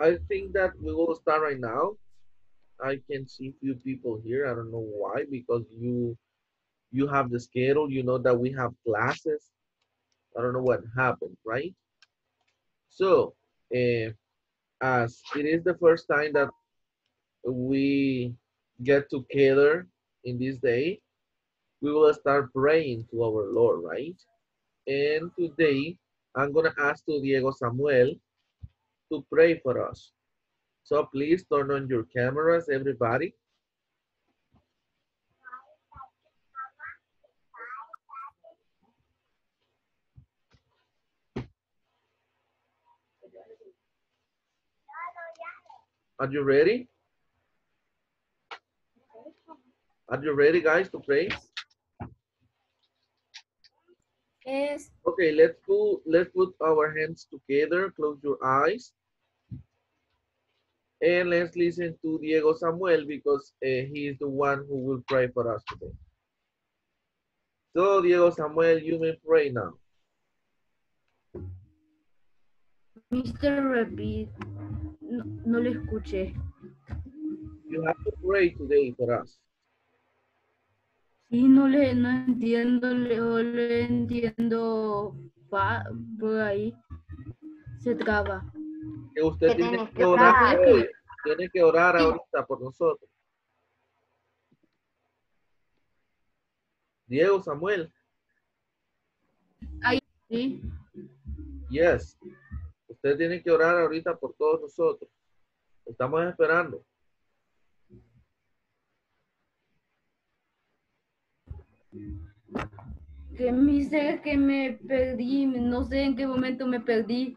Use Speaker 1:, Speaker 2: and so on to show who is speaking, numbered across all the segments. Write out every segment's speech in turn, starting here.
Speaker 1: I think that we will start right now. I can see few people here. I don't know why, because you you have the schedule. You know that we have classes. I don't know what happened, right? So, uh, as it is the first time that we get together in this day, we will start praying to our Lord, right? And today, I'm going to ask to Diego Samuel to pray for us. So please turn on your cameras, everybody. Are you ready? Are you ready, guys, to pray?
Speaker 2: Yes.
Speaker 1: Okay, let's go. Let's put our hands together. Close your eyes. And let's listen to Diego Samuel because uh, he is the one who will pray for us today. So, Diego Samuel, you may pray now.
Speaker 2: Mr. Repeat. No, no le escuché.
Speaker 1: You have to pray today for us.
Speaker 2: Sí, no le no entiendo, le, le entiendo pa, por ahí. Se traba.
Speaker 1: Que usted tiene que
Speaker 3: que
Speaker 1: orar, hoy. tiene que orar ahorita por nosotros. Diego Samuel,
Speaker 2: ¿Sí?
Speaker 1: yes. Usted tiene que orar ahorita por todos nosotros. Estamos esperando.
Speaker 2: Que mister que me perdí, no sé en qué momento me perdí.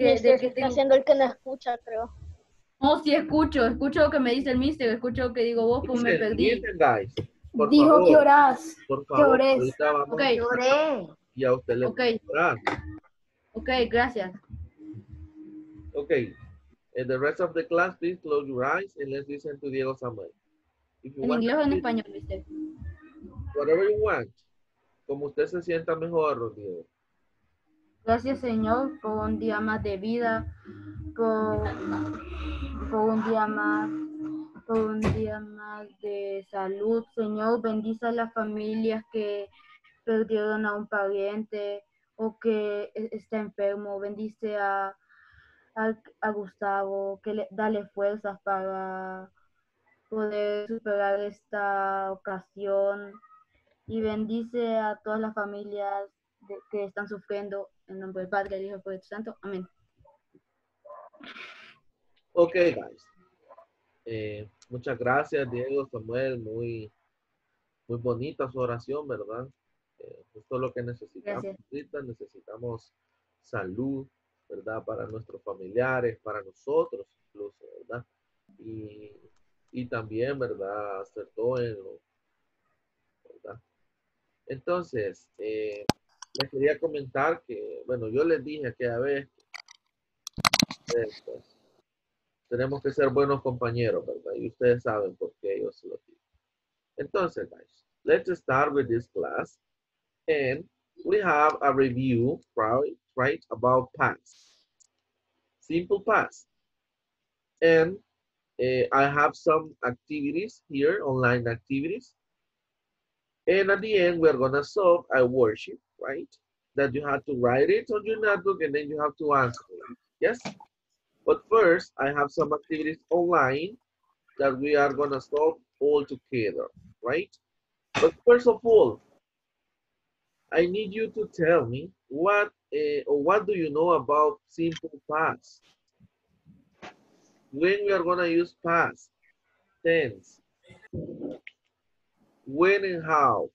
Speaker 2: Que,
Speaker 3: Mister
Speaker 2: de que
Speaker 3: está
Speaker 2: tengo-
Speaker 3: haciendo el que no escucha, creo.
Speaker 2: No, sí escucho, escucho lo que me dice el mister, escucho lo que digo vos, pues me perdí.
Speaker 1: guys. Por
Speaker 4: Dijo
Speaker 1: favor,
Speaker 4: que orás.
Speaker 1: por
Speaker 4: que
Speaker 1: favor,
Speaker 4: ores.
Speaker 1: ahorita vamos
Speaker 2: Ok,
Speaker 3: Lloré.
Speaker 1: y a usted le
Speaker 2: ok,
Speaker 1: orar.
Speaker 2: ok, gracias.
Speaker 1: Okay. And the rest of the class, please close your eyes and let's listen to Diego Samuel. If you
Speaker 2: ¿En
Speaker 1: want
Speaker 2: inglés o en español, mister?
Speaker 1: Whatever you want. Como usted se sienta mejor, Diego.
Speaker 2: Gracias, Señor, por un día más de vida, por, por un día más, por un día más de salud. Señor, bendice a las familias que perdieron a un pariente o que e- está enfermo. Bendice a, a, a Gustavo, que le, dale fuerzas para poder superar esta ocasión y bendice a todas las familias de- que están sufriendo en nombre del Padre, del Hijo y del Espíritu Santo. Amén.
Speaker 1: Okay, guys. Eh, muchas gracias, Diego Samuel. Muy, muy bonita su oración, ¿verdad? Eh, es lo que necesitamos.
Speaker 2: Gracias.
Speaker 1: ahorita. Necesitamos salud, ¿verdad? Para nuestros familiares, para nosotros incluso, ¿verdad? Y, y también, ¿verdad? Acertó en lo, ¿verdad? Entonces, eh, les quería comentar que, bueno, yo les dije aquella vez que eh, pues, tenemos que ser buenos compañeros, ¿verdad? Y ustedes saben por qué se lo digo. Entonces, guys, let's start with this class. And we have a review, right, right about past. Simple past. And eh, I have some activities here, online activities. And at the end, we're gonna solve a worksheet, right? That you have to write it on your notebook and then you have to answer it. Yes? But first, I have some activities online that we are gonna solve all together, right? But first of all, I need you to tell me what uh, or what do you know about simple past? When we are gonna use past tense? When and how?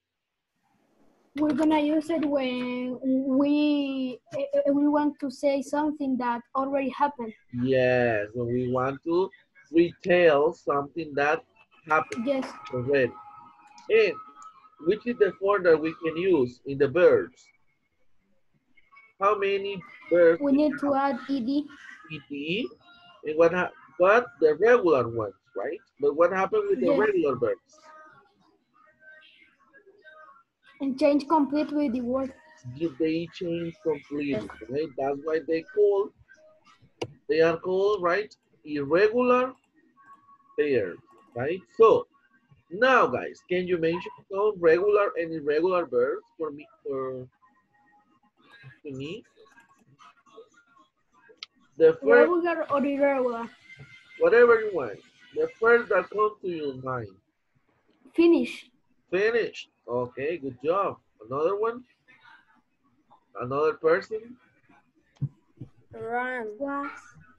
Speaker 4: We're gonna use it when we eh, eh, we want to say something that already happened.
Speaker 1: Yes, when we want to retell something that happened
Speaker 4: Yes,
Speaker 1: already. And which is the form that we can use in the verbs? How many verbs
Speaker 4: we need to add ed.
Speaker 1: ED and what ha- but the regular ones, right? But what happened with the regular verbs?
Speaker 4: And change completely the word.
Speaker 1: Did they change completely? Right? That's why they call They are called, right, irregular pairs, right? So, now guys, can you mention some regular and irregular verbs for me, for to me? The first,
Speaker 4: Regular or irregular?
Speaker 1: whatever you want. The first that comes to your mind.
Speaker 4: Finish.
Speaker 1: Finished. Okay, good job. Another one? Another person?
Speaker 3: Run.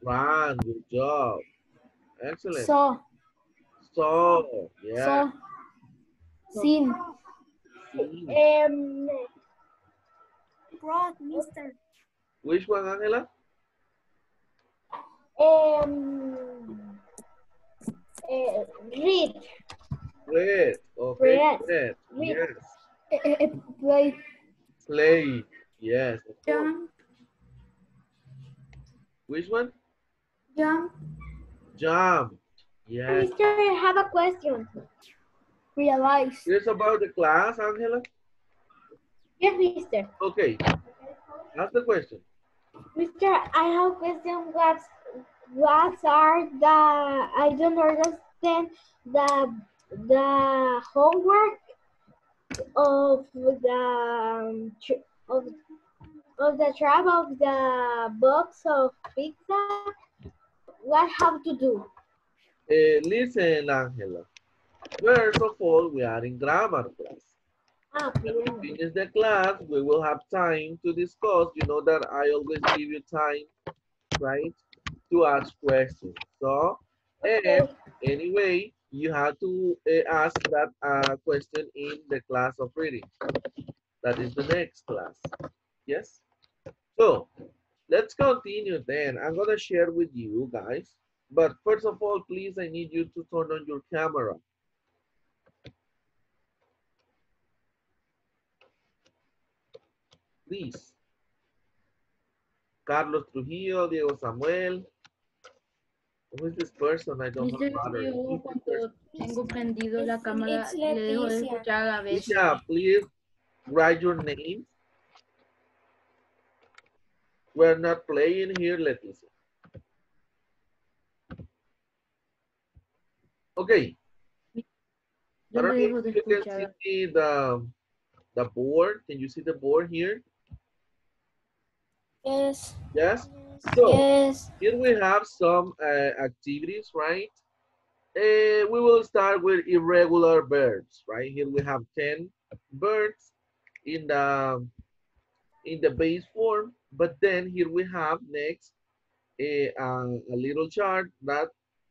Speaker 1: Run, good job. Excellent.
Speaker 4: So.
Speaker 1: So, yeah.
Speaker 4: So. Sin.
Speaker 3: Um, brought Mr.
Speaker 1: Which one, Angela?
Speaker 3: Um, uh, read.
Speaker 1: Red. Okay,
Speaker 3: red.
Speaker 1: Red. Yes.
Speaker 4: Eh, eh, eh, Play.
Speaker 1: Play. Yes.
Speaker 2: Jump,
Speaker 1: Which one?
Speaker 2: jump,
Speaker 1: Jump. Yes.
Speaker 3: Mister, I have a question.
Speaker 4: Realize.
Speaker 1: It's about the class, Angela?
Speaker 3: Yes, Mister.
Speaker 1: Okay. Ask the question.
Speaker 3: Mister, I have a question. What what are the I don't understand the the homework of the um, of of the trap of the box of pizza. What have to do?
Speaker 1: Uh, listen, Angela. First of all, we are in grammar class.
Speaker 3: Ah,
Speaker 1: When we finish the class, we will have time to discuss. You know that I always give you time, right, to ask questions. So, and anyway, you have to uh, ask that uh, question in the class of reading. That is the next class. Yes? So, let's continue then. I'm going to share with you guys. But first of all, please, I need you to turn on your camera. Please. Carlos Trujillo, Diego Samuel. Who is this person? I don't
Speaker 2: Mister,
Speaker 1: know. how to-
Speaker 2: yo
Speaker 1: who is this
Speaker 2: cuando
Speaker 1: person?
Speaker 2: tengo prendido la
Speaker 3: It's-
Speaker 2: cámara
Speaker 3: it's
Speaker 2: le dejo de
Speaker 3: Leticia.
Speaker 2: escuchar a veces.
Speaker 1: Leticia, please write your name. We're not playing here, Leticia. Okay. I
Speaker 2: Yo
Speaker 1: don't know if you can see the, the board. Can you see the board here?
Speaker 3: Yes.
Speaker 1: Yes? So,
Speaker 3: Yes.
Speaker 1: here we have some uh, activities, right? Uh, we will start with irregular verbs, right? Here we have 10 verbs in the in the base form, but then here we have next a, a, a little chart that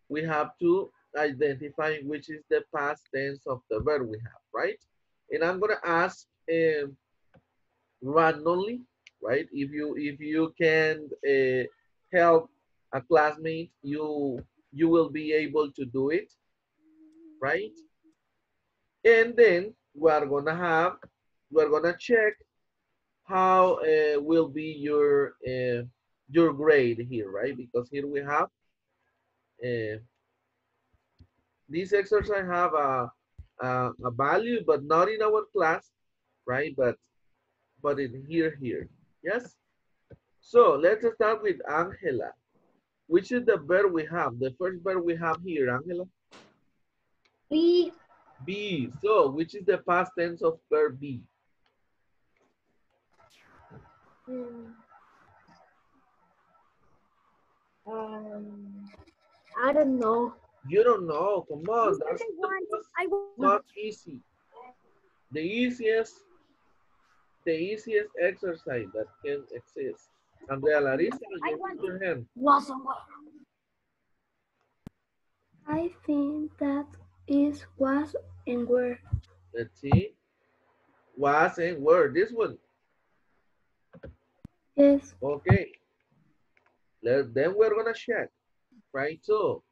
Speaker 1: we have to identify which is the past tense of the verb we have, right? And I'm gonna ask um, randomly, right? If you if you can uh, help a classmate, you you will be able to do it, right? And then we are gonna have, we're gonna check how uh, will be your uh, your grade here, right? Because here we have uh, this exercise have a, a a value, but not in our class, right? But but in here here, yes. So let's start with Angela. Which is the verb we have? The first verb we have here, Angela?
Speaker 3: Be
Speaker 1: Be. So which is the past tense of verb be?
Speaker 3: mm, um, I don't know.
Speaker 1: You don't know. Come on. That's
Speaker 3: I want. I want.
Speaker 1: not easy. The easiest, the easiest exercise that can exist. Andrea Larissa,
Speaker 3: I
Speaker 1: you
Speaker 3: want
Speaker 1: your hand.
Speaker 4: Was somewhere.
Speaker 2: I think that is was and were.
Speaker 1: Let's see. Was and were. This one.
Speaker 2: Yes,
Speaker 1: Okay. Let, then we're gonna check. Right? So,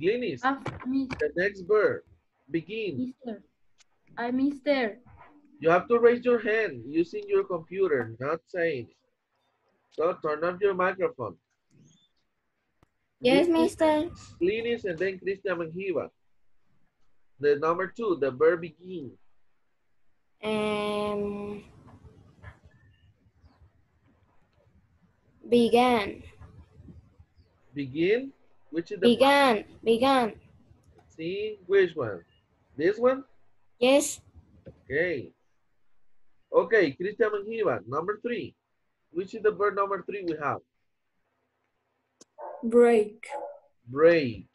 Speaker 1: Glynis,
Speaker 2: ah, mis-
Speaker 1: the next verb. Begin.
Speaker 2: mister. I'm mister.
Speaker 1: You have to raise your hand using your computer, not saying it. So turn off your microphone.
Speaker 3: Yes, mister.
Speaker 1: Glynis and then Christian Menjivar. The number two, the verb begin.
Speaker 3: Um, began.
Speaker 1: Begin. Which is the
Speaker 5: Began. Began.
Speaker 1: See, which one? This one?
Speaker 5: Yes.
Speaker 1: Okay. Okay, Christian Menjivar, number three. Which is the verb number three we have?
Speaker 5: Break.
Speaker 1: Break.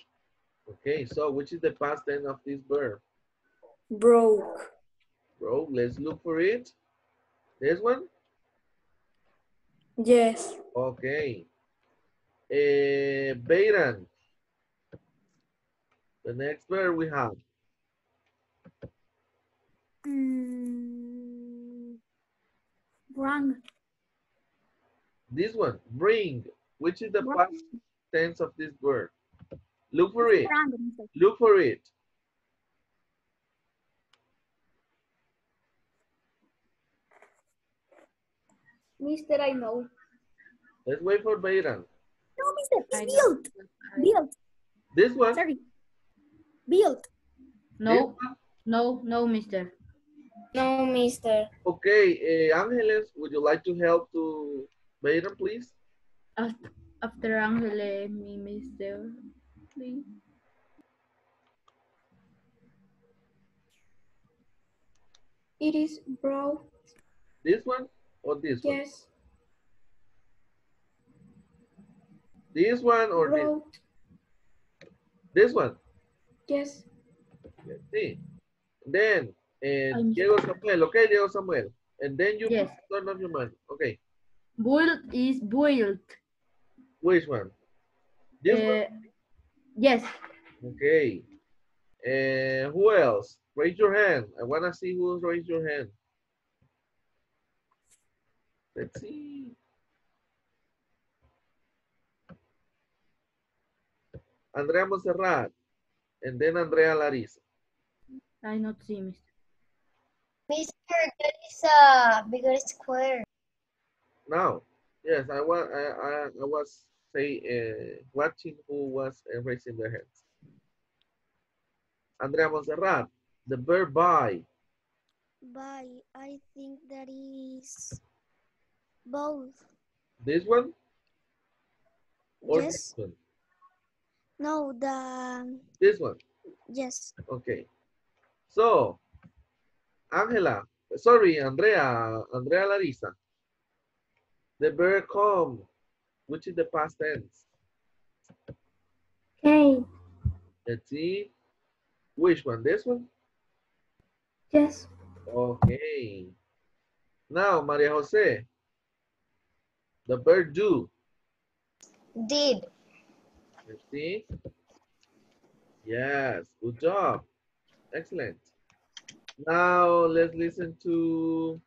Speaker 1: Okay, so which is the past tense of this verb?
Speaker 5: Broke.
Speaker 1: Broke, let's look for it. This one?
Speaker 5: Yes.
Speaker 1: Okay. Eh, Beiran. The next verb we have.
Speaker 4: Mm, wrong.
Speaker 1: This one, bring. Which is the
Speaker 4: Bring.
Speaker 1: past tense of this word? Look for it.
Speaker 4: Wrong, mister.
Speaker 1: Look for it.
Speaker 3: Mister, I know.
Speaker 1: Let's wait for Beiran.
Speaker 4: No, mister. It's built. Built.
Speaker 1: This one.
Speaker 4: Sorry. Built.
Speaker 2: No, no, no, mister.
Speaker 5: No, mister.
Speaker 1: Okay, uh, Angeles, would you like to help to Beiran, please?
Speaker 2: After, after Angele, me, mister. Please.
Speaker 3: It is bro.
Speaker 1: This one or this one?
Speaker 3: Yes.
Speaker 1: This one or this?
Speaker 3: Bro.
Speaker 1: This one?
Speaker 3: Yes.
Speaker 1: Let's see. Then, uh,
Speaker 2: I'm-
Speaker 1: Diego Samuel, okay, Diego Samuel. And then you
Speaker 2: Yes.
Speaker 1: turn off your mind. Okay,
Speaker 2: Built is built.
Speaker 1: which one? This one?
Speaker 2: Uh, yes.
Speaker 1: Okay. And who else? Raise your hand. I want to see who's raised your hand. Let's see. Andrea Monserrat. And then Andrea Larissa.
Speaker 2: I not see, mister.
Speaker 6: Mister, there is a bigger square.
Speaker 1: Now, yes, I was I, I, I was say uh, watching who was uh, raising their hands. Andrea Monserrat, the verb by.
Speaker 6: By, I think that is both.
Speaker 1: This one or
Speaker 6: yes.
Speaker 1: this one?
Speaker 6: No, the,
Speaker 1: This one.
Speaker 6: yes.
Speaker 1: Okay. So, Angela, sorry, Andrea, Andrea Larissa. The bird come, which is the past tense.
Speaker 3: Okay.
Speaker 1: Let's see. Which one? This one?
Speaker 3: Yes.
Speaker 1: Okay. Now, Maria Jose. The bird do.
Speaker 6: Did.
Speaker 1: Let's see. Yes, good job. Excellent. Now let's listen to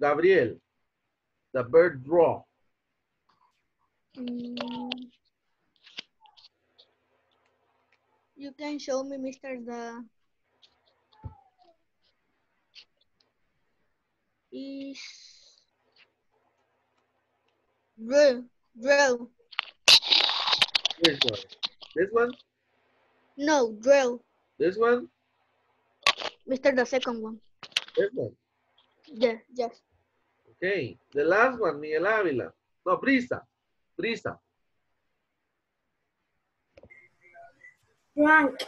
Speaker 1: Gabriel. The bird draw.
Speaker 7: Mm. You can show me, Mr. The is drill, drill.
Speaker 1: Which one? This one?
Speaker 7: No, drill.
Speaker 1: This one?
Speaker 7: Mr. The second one.
Speaker 1: This one.
Speaker 7: Yes, yes.
Speaker 1: Okay. The last one, Miguel Ávila. No, Brisa. Brisa.
Speaker 3: Rank.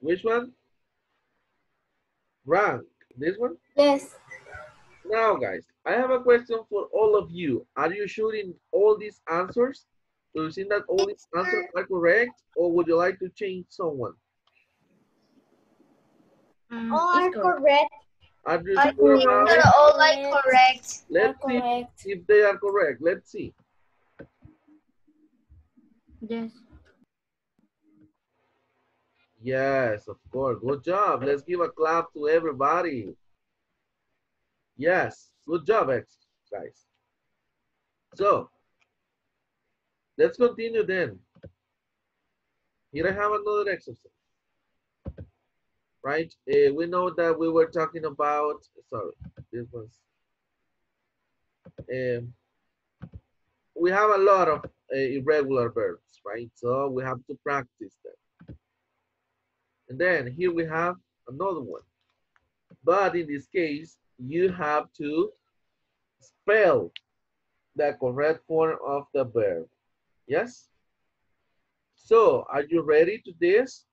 Speaker 1: Which one? Rank. This one?
Speaker 3: Yes.
Speaker 1: Now, guys, I have a question for all of you. Are you sure in all these answers? Do you think that all these answers are correct? Or would you like to change someone?
Speaker 2: Mm,
Speaker 3: All are
Speaker 2: correct.
Speaker 3: correct.
Speaker 1: Are you
Speaker 6: I
Speaker 1: sure
Speaker 6: think
Speaker 1: about
Speaker 6: they're
Speaker 1: it?
Speaker 6: all like correct.
Speaker 1: Let's see
Speaker 5: Correct.
Speaker 1: if they are correct. Let's see.
Speaker 2: Yes.
Speaker 1: Yes, of course. Good job. Let's give a clap to everybody. Yes, good job, ex guys. So, let's continue then. Here I have another exercise. Right? Uh, we know that we were talking about, sorry, this was, um, we have a lot of uh, irregular verbs, right? So we have to practice them. And then here we have another one. But in this case, you have to spell the correct form of the verb. Yes? So, are you ready to this?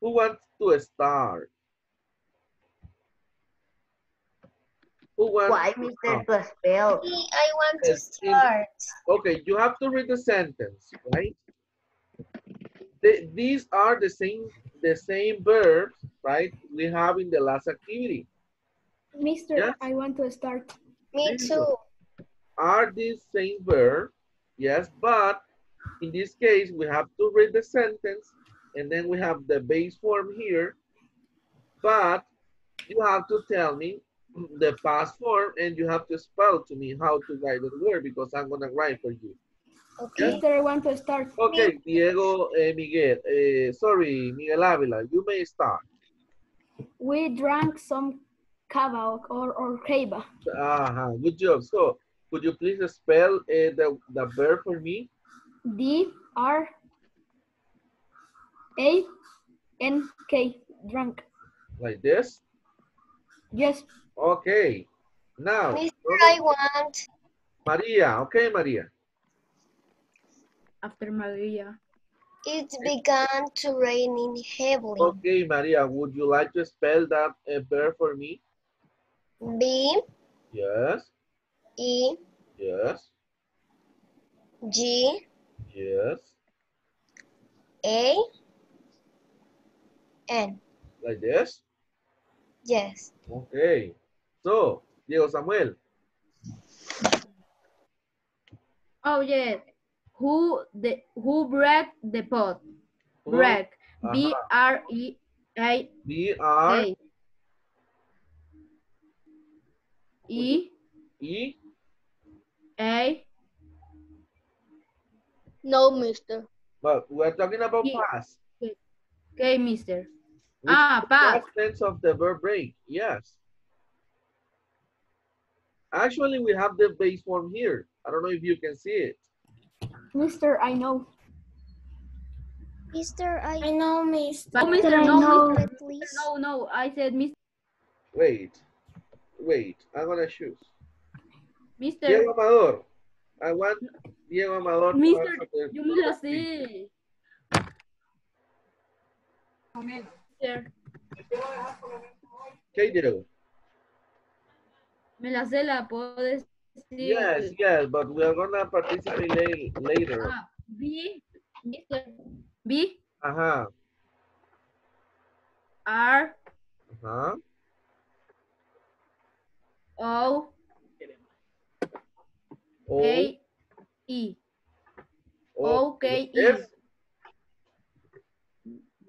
Speaker 1: Who wants to start? Who wants
Speaker 2: Why,
Speaker 1: to
Speaker 2: Mr.
Speaker 1: start?
Speaker 2: spell?
Speaker 6: Me, I want to start.
Speaker 1: Okay, you have to read the sentence, right? The- these are the same the same verbs, right? We have in the last activity.
Speaker 4: Mister,
Speaker 1: Yes.
Speaker 4: I want to start.
Speaker 6: Me
Speaker 1: Bingo.
Speaker 6: too.
Speaker 1: Are these same verb? Yes, but in this case, we have to read the sentence and then we have the base form here. But you have to tell me the past form and you have to spell to me how to write the word because I'm gonna write for you.
Speaker 6: Okay.
Speaker 4: Mister, I want to start.
Speaker 1: Okay, Diego eh, Miguel, eh, sorry, Miguel Avila, you may start.
Speaker 4: We drank some cava or, or cava.
Speaker 1: Uh-huh, good job. So, could you please spell eh, the, the verb for me?
Speaker 4: D R A N K. Drunk.
Speaker 1: Like this?
Speaker 4: Yes.
Speaker 1: Okay. Now,
Speaker 6: Mister, I want.
Speaker 1: Maria. Okay, Maria.
Speaker 2: After Maria.
Speaker 6: It began to rain in heavily.
Speaker 1: Okay, Maria, would you like to spell that uh, verb for me?
Speaker 6: B
Speaker 1: Yes,
Speaker 6: E
Speaker 1: yes,
Speaker 6: G
Speaker 1: yes.
Speaker 6: A N.
Speaker 1: Like this?
Speaker 6: Yes.
Speaker 1: Okay. So, Diego Samuel.
Speaker 2: Oh yes. Who the who break the pot?
Speaker 1: Who?
Speaker 2: Break. B
Speaker 1: Ajá.
Speaker 2: R E A
Speaker 1: B R
Speaker 2: K. E
Speaker 1: E
Speaker 2: A
Speaker 7: No, mister.
Speaker 1: but we're talking about
Speaker 2: Yeah.
Speaker 1: past.
Speaker 2: K, Mister.
Speaker 1: Which
Speaker 2: Ah,
Speaker 1: is the
Speaker 2: past.
Speaker 1: past tense of the verb break. Yes. Actually, we have the base form here. I don't know if you can see it.
Speaker 4: Mister, I know.
Speaker 6: Mister, I
Speaker 5: I know, Mister.
Speaker 2: But Mister,
Speaker 4: I
Speaker 2: no,
Speaker 4: know.
Speaker 2: Mister,
Speaker 6: please.
Speaker 2: no, no. I said Mister.
Speaker 1: Wait, wait. I'm gonna choose.
Speaker 2: Mister.
Speaker 1: Diego Amador. I want Diego Amador. to
Speaker 2: Mister,
Speaker 1: answer the-
Speaker 2: Yo me la sé. Mister,
Speaker 1: Okay, Diego.
Speaker 2: Me la sé, la puedo decir.
Speaker 1: Yes, yes, but we are gonna participate la- later.
Speaker 2: Ah, B. B
Speaker 1: Ajá,
Speaker 2: R
Speaker 1: ajá.
Speaker 2: O
Speaker 1: O,
Speaker 2: K E.
Speaker 1: O,
Speaker 2: okay,
Speaker 1: yes.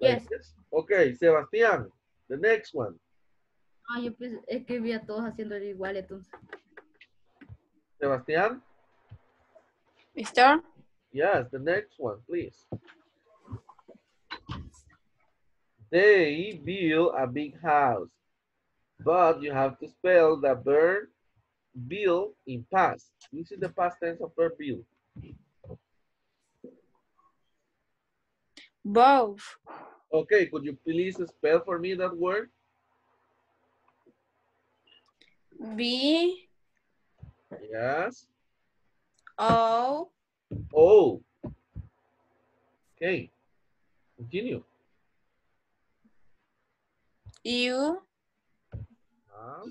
Speaker 2: Yes.
Speaker 1: Like this? Okay, Sebastián, the next one.
Speaker 2: Ah, yo pues, es que vi a todos haciendo igual entonces.
Speaker 1: Sebastián?
Speaker 5: Mister?
Speaker 1: Yes, the next one, please. They build a big house, but you have to spell the verb build in past. This is the past tense of verb build.
Speaker 5: Both.
Speaker 1: Okay, could you please spell for me that word?
Speaker 5: B
Speaker 1: Yes.
Speaker 5: O
Speaker 1: O. Okay. Continue.
Speaker 5: U
Speaker 1: Ah,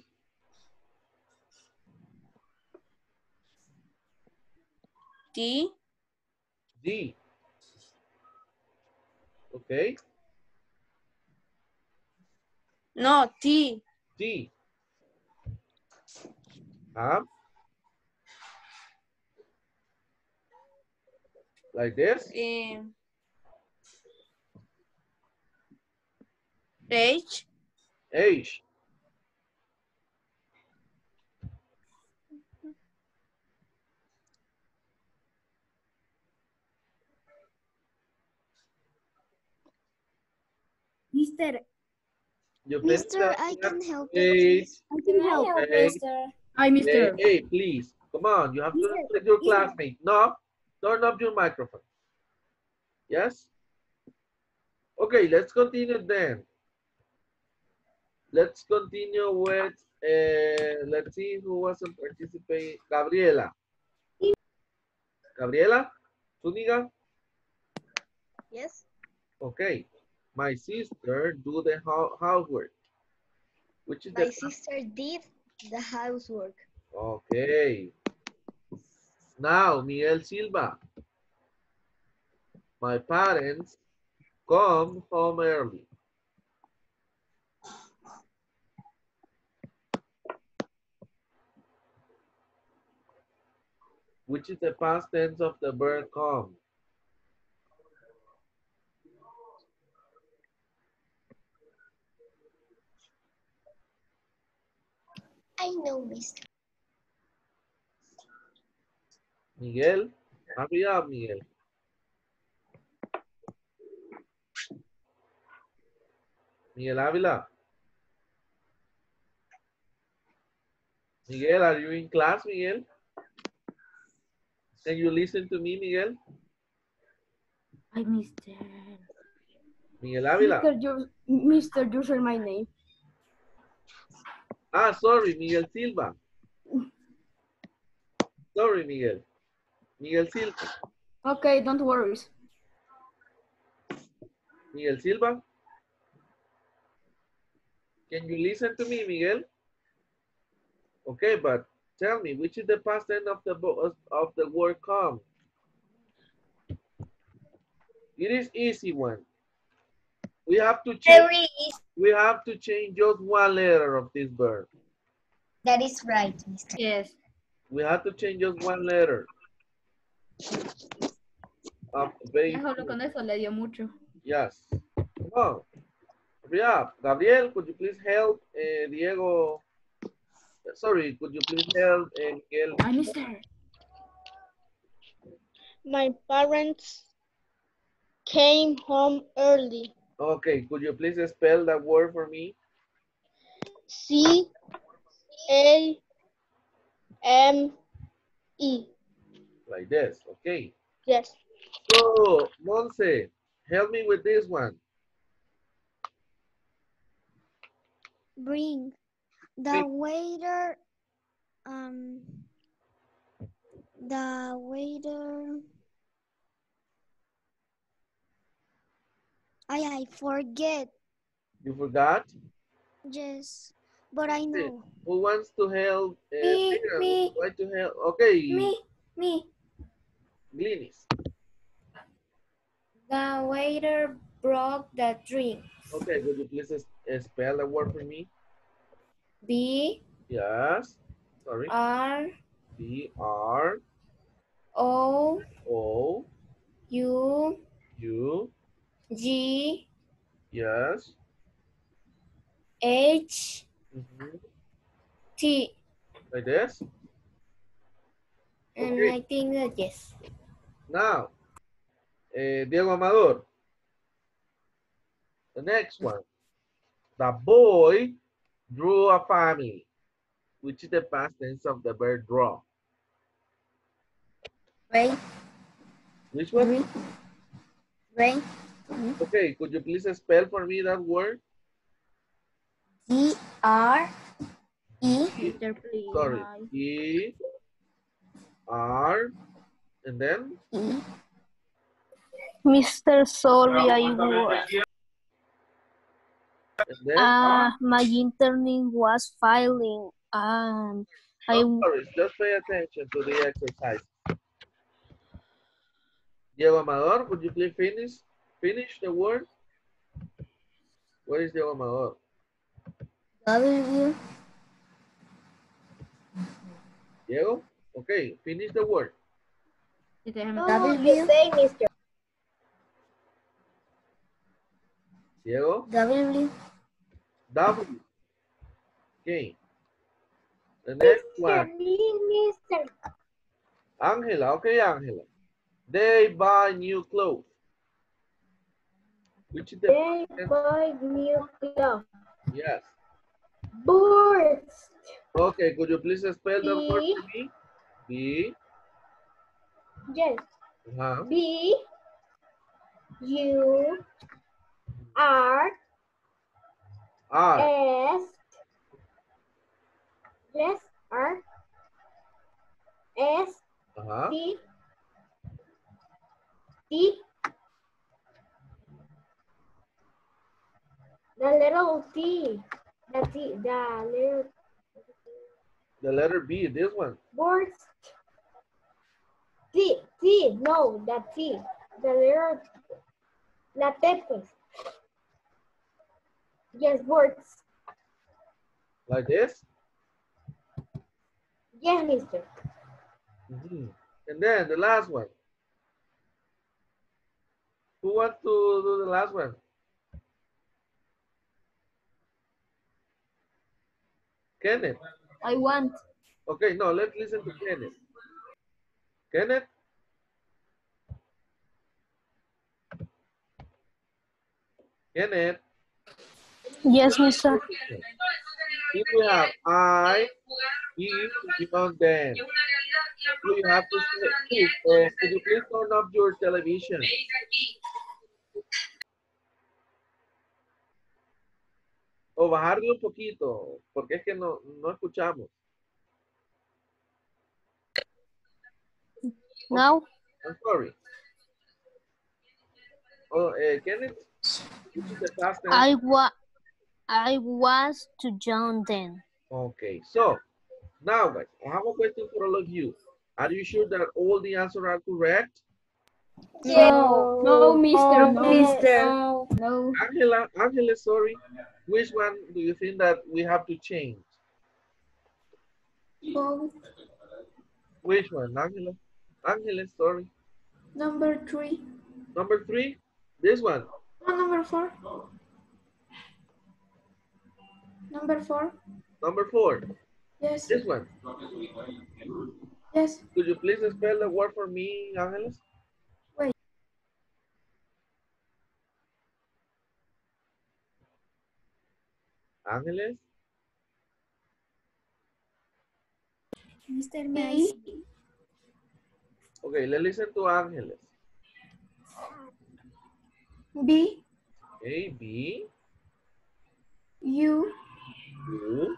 Speaker 5: D
Speaker 1: D. Okay.
Speaker 5: No T
Speaker 1: D. Ah. Like this?
Speaker 5: um, H
Speaker 1: H.
Speaker 4: Mister,
Speaker 1: You
Speaker 6: Mister, I can help
Speaker 1: H.
Speaker 6: you.
Speaker 4: I can help.
Speaker 1: Okay.
Speaker 2: Hi, Mister.
Speaker 1: hey, please, come on, you have to respect your classmate. No, turn up your microphone. Yes? Okay, let's continue then. Let's continue with, uh, let's see who wasn't participating. Gabriela. Gabriela, Zuniga,
Speaker 7: Yes.
Speaker 1: Okay. My sister do the hou- housework. Which is
Speaker 7: My
Speaker 1: the
Speaker 7: sister did the housework.
Speaker 1: Okay. Now, Miguel Silva. My parents come home early. Which is the past tense of the verb come?
Speaker 6: I know, mister.
Speaker 1: Miguel, hurry up, Miguel. Miguel Ávila. Miguel, are you in class, Miguel? Can you listen to me, Miguel?
Speaker 2: Ay, mister.
Speaker 1: Miguel Ávila.
Speaker 4: Mr. You, Mr. You said my name.
Speaker 1: Ah, sorry, Miguel Silva. Sorry, Miguel. Miguel Silva.
Speaker 4: Okay, don't worry.
Speaker 1: Miguel Silva. Can you listen to me, Miguel? Okay, but tell me, which is the past tense of the of the word come? It is easy one. We have to change. We have to change just one letter of this verb.
Speaker 6: That is right, mister.
Speaker 2: Yes.
Speaker 1: We have to change just one letter. Of the
Speaker 2: con eso le dio mucho.
Speaker 1: Yes. Come on. Hurry up. Gabriel, could you please help eh, Diego? Sorry, could you please help eh, Miguel?
Speaker 2: Ay, mister.
Speaker 7: My parents came home early.
Speaker 1: Okay, could you please spell that word for me?
Speaker 7: C A M E.
Speaker 1: Like this, okay.
Speaker 7: Yes.
Speaker 1: So, Monse, help me with this one.
Speaker 8: bring the waiter um the waiter I I forget
Speaker 1: You forgot?
Speaker 8: yes but I know
Speaker 1: Who wants to help? eh,
Speaker 8: Me,
Speaker 1: Miriam,
Speaker 8: me.
Speaker 1: who want to help? Okay,
Speaker 8: me me
Speaker 1: Glynis.
Speaker 8: the waiter broke the drink
Speaker 1: Okay, could you please s- spell the word for me?
Speaker 8: B
Speaker 1: Yes. Sorry.
Speaker 8: R
Speaker 1: B R
Speaker 8: O
Speaker 1: O
Speaker 8: U
Speaker 1: U.
Speaker 8: G
Speaker 1: Yes.
Speaker 8: H
Speaker 1: Mhm.
Speaker 8: T
Speaker 1: Like this.
Speaker 8: and
Speaker 1: Okay.
Speaker 8: I think that yes
Speaker 1: Now, eh, Diego Amador. The next one. The boy drew a family, which is the past tense of the verb draw.
Speaker 8: rain
Speaker 1: Which one?
Speaker 8: rain
Speaker 1: Okay, could you please spell for me that word?
Speaker 8: G R E
Speaker 1: Sorry. E R and then
Speaker 8: E
Speaker 9: Mr. Sorry, I was,
Speaker 1: and then
Speaker 9: uh, my internet was failing and I,
Speaker 1: no worries, just pay attention to the exercise. Diego Amador, would you please finish finish the word? Where is Diego Amador?
Speaker 8: W
Speaker 1: Diego? Okay, finish the word.
Speaker 2: Y déjeme-
Speaker 8: W
Speaker 3: mister.
Speaker 1: Diego?
Speaker 8: W
Speaker 1: W. Okay. The next one.
Speaker 3: Mister.
Speaker 1: Angela. Okay, Angela. They buy new clothes. Which is the
Speaker 3: They buy new clothes.
Speaker 1: yes.
Speaker 3: Birds.
Speaker 1: Okay, could you please spell the word for me? B.
Speaker 3: Yes.
Speaker 1: Uh-huh.
Speaker 3: B U R
Speaker 1: R.
Speaker 3: S yes R S
Speaker 1: Uh-huh.
Speaker 3: T T The little T. The T. The little
Speaker 1: The letter B, this one.
Speaker 3: words. T. T. No, the T. The little. La T, pues. Yes, words.
Speaker 1: Like this.
Speaker 3: Yes, mister.
Speaker 1: Mhm. And then the last one. Who wants to do the last one? Kenneth.
Speaker 9: I want.
Speaker 1: Okay, no, let's listen to Kenneth. Kenneth? Kenneth,
Speaker 9: Yes, mister.
Speaker 1: if we have I, he, beyond then. You have to say, please, uh, could you please turn off your television? O bajarle un poquito, porque es que no, no escuchamos.
Speaker 9: Now,
Speaker 1: I'm sorry. Oh, eh, Kenneth, this is the past tense.
Speaker 9: I wa I was to John then.
Speaker 1: Okay, so now guys, I have a question for all of you. Are you sure that all the answers are correct?
Speaker 2: No, no, mister, no,
Speaker 6: mister.
Speaker 2: no, no.
Speaker 1: Angela, Angela, sorry. Which one do you think that we have to change?
Speaker 10: Both.
Speaker 1: Which one, Angela? Angela, sorry.
Speaker 10: Number three.
Speaker 1: Number three, this one.
Speaker 10: No, number four. Number four.
Speaker 1: Number four,
Speaker 10: Yes.
Speaker 1: this one.
Speaker 10: Yes.
Speaker 1: Could you please spell the word for me, Angeles? Angeles?
Speaker 10: Mr. May.
Speaker 1: Okay, let's listen to Angeles.
Speaker 10: B.
Speaker 1: A, B,
Speaker 10: U.
Speaker 1: U,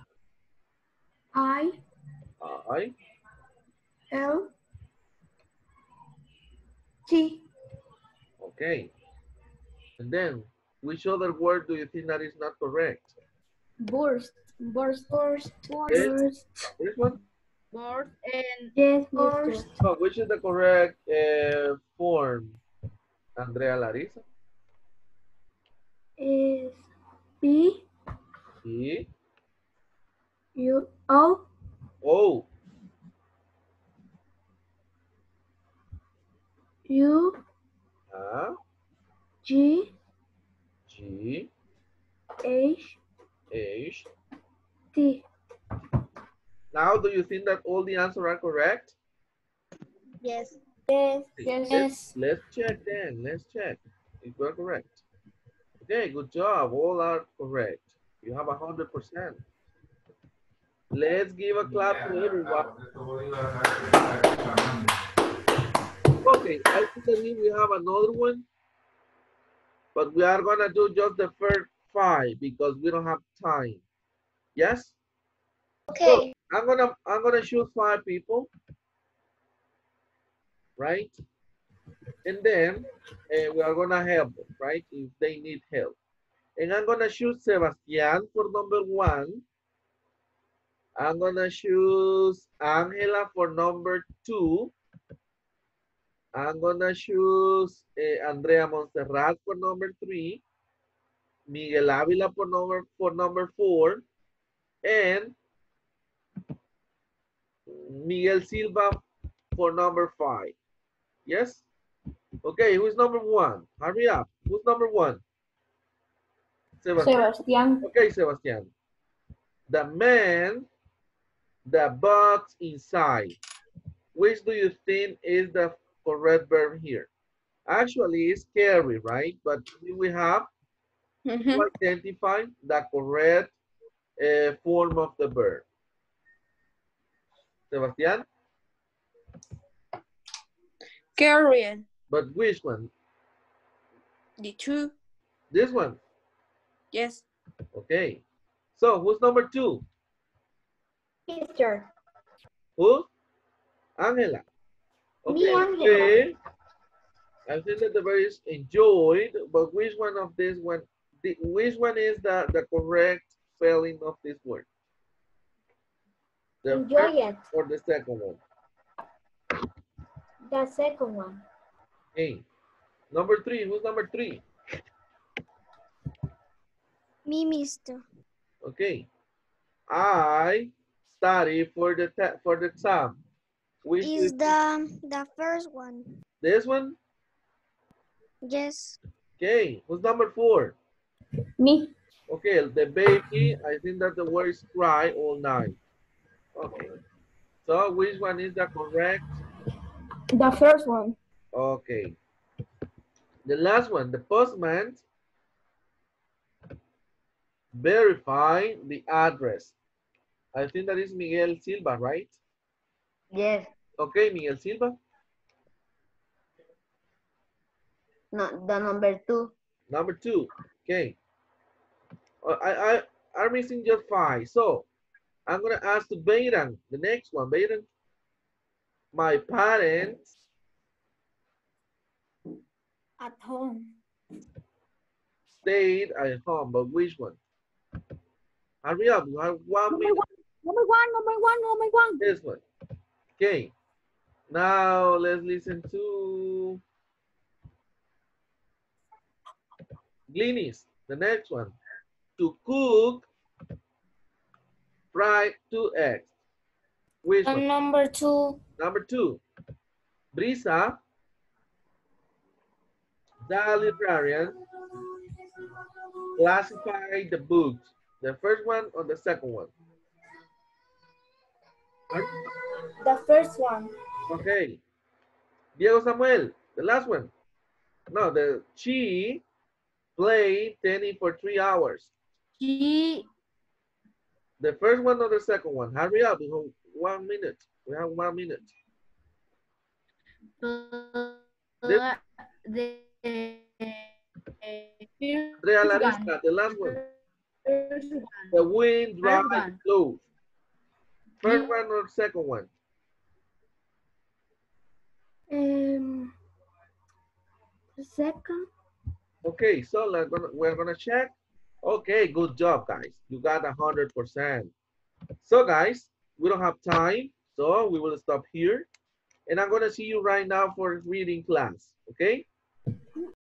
Speaker 10: I.
Speaker 1: I,
Speaker 10: L. T.
Speaker 1: okay. And then, which other word do you think that is not correct?
Speaker 2: Burst, burst,
Speaker 10: Burst.
Speaker 1: Yes. This one?
Speaker 2: burst, and
Speaker 3: Yes,
Speaker 10: Burst.
Speaker 3: mister.
Speaker 1: Oh, which is the correct uh, form? Andrea Larissa?
Speaker 3: Is B.
Speaker 1: B,
Speaker 3: U. O.
Speaker 1: O,
Speaker 3: U.
Speaker 1: A,
Speaker 3: G.
Speaker 1: G,
Speaker 3: H.
Speaker 1: H.
Speaker 3: T.
Speaker 1: Now, do you think that all the answers are correct?
Speaker 6: Yes.
Speaker 3: Yes.
Speaker 2: yes,
Speaker 1: Let's, let's check then. Let's check if we're correct. Okay, good job. All are correct. You have a hundred percent. Let's give a clap to everyone. Okay, I think we have another one, but we are gonna do just the first five because we don't have time. Yes.
Speaker 6: Okay.
Speaker 1: I'm gonna I'm gonna choose five people, right? And then uh, we are gonna help them, right? If they need help. And I'm gonna choose Sebastian for number one. I'm gonna choose Angela for number two. I'm gonna choose uh, Andrea Montserrat for number three. Miguel Avila for number for number four. And Miguel Silva for number five. Yes? Okay, who's number one? Hurry up. Who's number one? Sebastian.
Speaker 2: Sebastián,
Speaker 1: Okay, Sebastian. The man, the box inside. Which do you think is the correct verb here? Actually, it's scary, right? But we have
Speaker 5: Mhm.
Speaker 1: to identify the correct uh, form of the verb. Sebastian,
Speaker 5: Carrying
Speaker 1: but which one?
Speaker 5: the two.
Speaker 1: This one.
Speaker 5: Yes.
Speaker 1: Okay. So who's number two?
Speaker 3: Mister.
Speaker 1: Who? Angela.
Speaker 3: Me,
Speaker 1: Okay.
Speaker 3: Angela.
Speaker 1: okay. I think that the verb is enjoyed, but which one of these one the, which one is the, the correct spelling of this word? The
Speaker 3: Enjoy
Speaker 1: first
Speaker 3: it.
Speaker 1: or the second one?
Speaker 3: The second one.
Speaker 1: Okay. Number three, who's number three?
Speaker 9: Me, mister.
Speaker 1: Okay. I study for the te- for the exam. Which
Speaker 9: Is
Speaker 1: is
Speaker 9: the the first one.
Speaker 1: this one?
Speaker 9: Yes.
Speaker 1: Okay. Who's number four?
Speaker 2: Me.
Speaker 1: Okay, the baby, I think that the word is cry all night. Okay. So which one is the correct?
Speaker 4: The first one.
Speaker 1: Okay. The last one, the postman verify the address. I think that is Miguel Silva, right?
Speaker 8: Yes.
Speaker 1: Okay, Miguel Silva.
Speaker 8: No, the number two.
Speaker 1: Number two. Okay. Uh, I I'm missing just five. So I'm gonna ask to Bayran, the next one. Bayran. My parents
Speaker 4: At home.
Speaker 1: stayed at home, but which one? Hurry up, you have one
Speaker 4: Number
Speaker 1: minute.
Speaker 4: one. Number one. Number one. Number one.
Speaker 1: This one. Okay. Now let's listen to Gleanies, the next one. To cook fried two eggs. Which one?
Speaker 9: number two.
Speaker 1: Number two. Brisa, the librarian, classify the books. The first one or the second one?
Speaker 3: The first one.
Speaker 1: Okay. Diego Samuel, the last one. No, the she played tennis for three hours.
Speaker 2: She
Speaker 1: The first one or the second one? Hurry up, we have one minute. We have one minute.
Speaker 2: the the
Speaker 1: Andrea Larista, the last one. The wind drives clothes. First one or second one?
Speaker 10: Um, the second.
Speaker 1: Okay, so we're gonna, we're gonna check. Okay, good job, guys. You got a hundred percent. So, guys, we don't have time, so we will stop here. And I'm gonna see you right now for reading class. Okay?